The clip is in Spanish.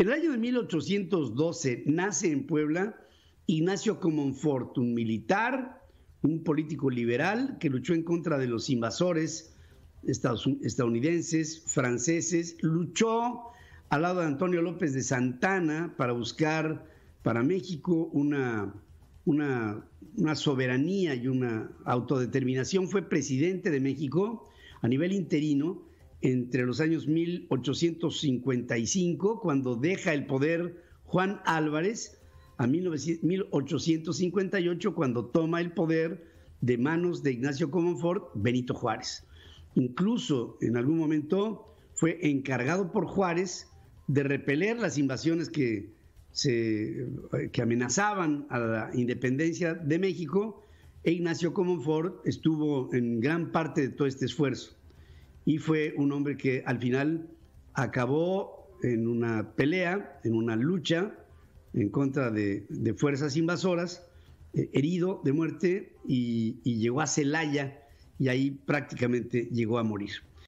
En el año de 1812 nace en Puebla Ignacio Comonfort, un militar, un político liberal que luchó en contra de los invasores estadounidenses, franceses, luchó al lado de Antonio López de Santana para buscar para México una, una, una soberanía y una autodeterminación. Fue presidente de México a nivel interino entre los años 1855, cuando deja el poder Juan Álvarez, a 1858, cuando toma el poder de manos de Ignacio Comonfort, Benito Juárez. Incluso en algún momento fue encargado por Juárez de repeler las invasiones que, se, que amenazaban a la independencia de México e Ignacio Comonfort estuvo en gran parte de todo este esfuerzo y fue un hombre que al final acabó en una pelea, en una lucha en contra de, fuerzas invasoras, eh, herido de muerte y, y llegó a Celaya y ahí prácticamente llegó a morir.